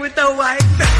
with the white.